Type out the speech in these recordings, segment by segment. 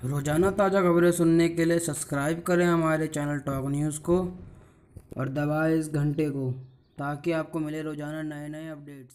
रोज़ाना ताज़ा खबरें सुनने के लिए सब्सक्राइब करें हमारे चैनल टॉक न्यूज़ को और दबाएँ इस घंटे को ताकि आपको मिले रोज़ाना नए नए अपडेट्स।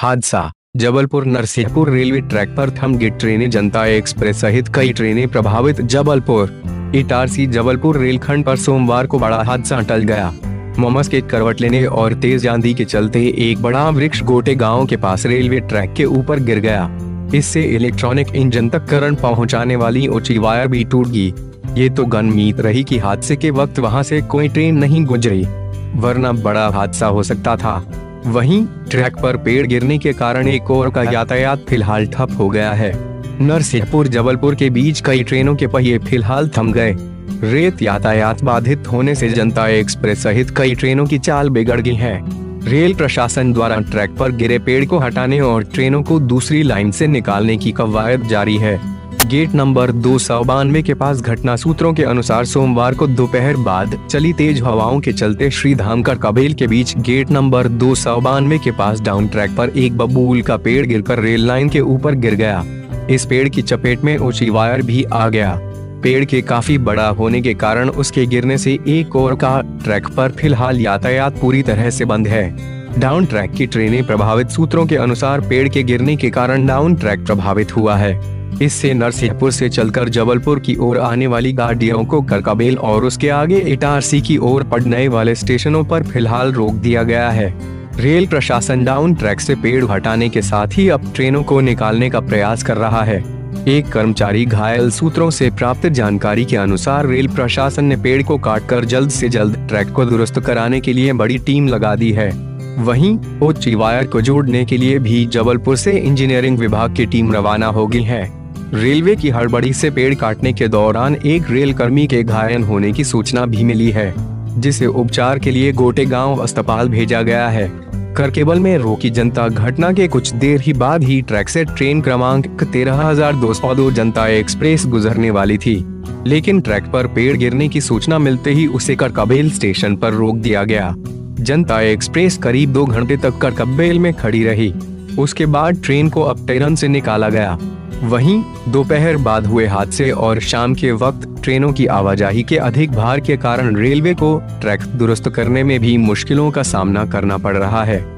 हादसा। जबलपुर नरसिंहपुर रेलवे ट्रैक पर थम गई ट्रेनें जनता एक्सप्रेस सहित कई ट्रेनें प्रभावित जबलपुर। इटारसी जबलपुर रेलखंड पर सोमवार को बड़ा हादसा टल गया। मोमस के करवट लेने और तेज आंधी के चलते एक बड़ा वृक्ष गोटे गाँव के पास रेलवे ट्रैक के ऊपर गिर गया। इससे इलेक्ट्रॉनिक इंजन तक करंट पहुँचाने वाली ऊँची वायर भी टूट गई ये तो गनमीत रही कि हादसे के वक्त वहाँ से कोई ट्रेन नहीं गुजरी, वरना बड़ा हादसा हो सकता था। वहीं ट्रैक पर पेड़ गिरने के कारण एक और का यातायात फ़िलहाल ठप हो गया है। नरसिंहपुर, जबलपुर के बीच कई ट्रेनों के पहिए फ़िलहाल थम गए। रेत यातायात बाधित होने से जनता एक्सप्रेस सहित कई ट्रेनों की चाल बिगड़ गई है। रेल प्रशासन द्वारा ट्रैक पर गिरे पेड़ को हटाने और ट्रेनों को दूसरी लाइन से निकालने की कवायद जारी है। गेट नंबर दो सौ बानवे के पास घटना सूत्रों के अनुसार सोमवार को दोपहर बाद चली तेज हवाओं के चलते श्री धामकर कबेल के बीच गेट नंबर दो सौ बानवे के पास डाउन ट्रैक पर एक बबूल का पेड़ गिरकर रेल लाइन के ऊपर गिर गया। इस पेड़ की चपेट में ऊँची वायर भी आ गया। पेड़ के काफ़ी बड़ा होने के कारण उसके गिरने से एक और का ट्रैक पर फ़िलहाल यातायात पूरी तरह से बंद है। डाउन ट्रैक की ट्रेनें प्रभावित सूत्रों के अनुसार पेड़ के गिरने के कारण डाउन ट्रैक प्रभावित हुआ है। इससे नरसिंहपुर से चलकर जबलपुर की ओर आने वाली गाड़ियों को करकाबेल और उसके आगे इटारसी की ओर पड़ने वाले स्टेशनों पर फ़िलहाल रोक दिया गया है। रेल प्रशासन डाउन ट्रैक से पेड़ हटाने के साथ ही अब ट्रेनों को निकालने का प्रयास कर रहा है। एक कर्मचारी घायल सूत्रों से प्राप्त जानकारी के अनुसार रेल प्रशासन ने पेड़ को काटकर जल्द से जल्द ट्रैक को दुरुस्त कराने के लिए बड़ी टीम लगा दी है। वहीं ऊँची वायर को जोड़ने के लिए भी जबलपुर से इंजीनियरिंग विभाग की टीम रवाना हो गई है। रेलवे की हड़बड़ी से पेड़ काटने के दौरान एक रेल कर्मी के घायल होने की सूचना भी मिली है, जिसे उपचार के लिए गोटे गाँव अस्पताल भेजा गया है। करकेबल में रोकी जनता घटना के कुछ देर ही बाद ही ट्रैक से ट्रेन क्रमांक तेरह हज़ार दो सौ दो जनता एक्सप्रेस गुजरने वाली थी। लेकिन ट्रैक पर पेड़ गिरने की सूचना मिलते ही उसे करकबेल स्टेशन पर रोक दिया गया। जनता एक्सप्रेस करीब दो घंटे तक करकबेल में खड़ी रही। उसके बाद ट्रेन को अपटेरन से निकाला गया। वहीं, दोपहर बाद हुए हादसे और शाम के वक्त ट्रेनों की आवाजाही के अधिक भार के कारण रेलवे को ट्रैक दुरुस्त करने में भी मुश्किलों का सामना करना पड़ रहा है।